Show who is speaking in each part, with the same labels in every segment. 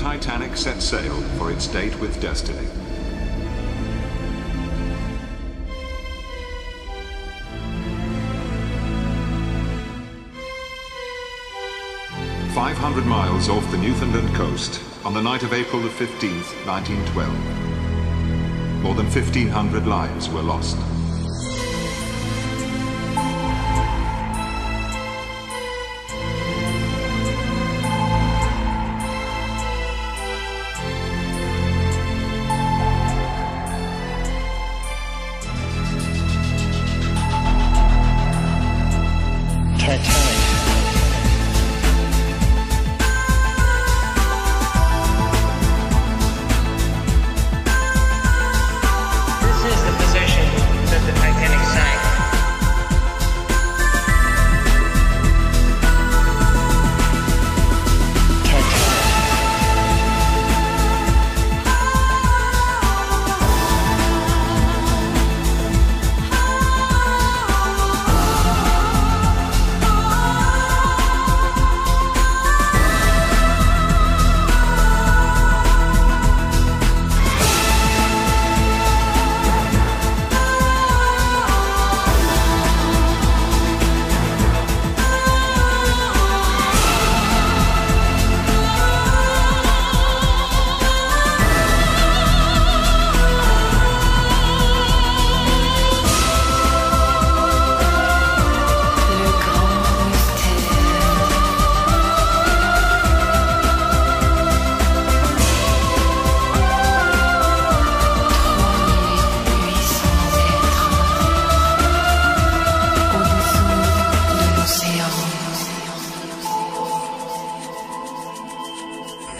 Speaker 1: Titanic set sail for its date with destiny. Five hundred miles off the Newfoundland coast, on the night of April the 15th, 1912, more than 1,500 lives were lost.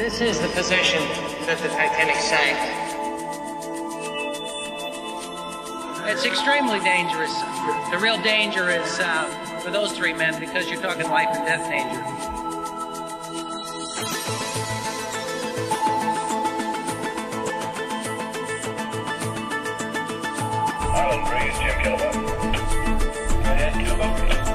Speaker 2: This is the position that the Titanic sank. It's extremely dangerous. The real danger is uh, for those three men because you're talking life and death danger.
Speaker 3: Island Breeze, Jim Kilmer. Go.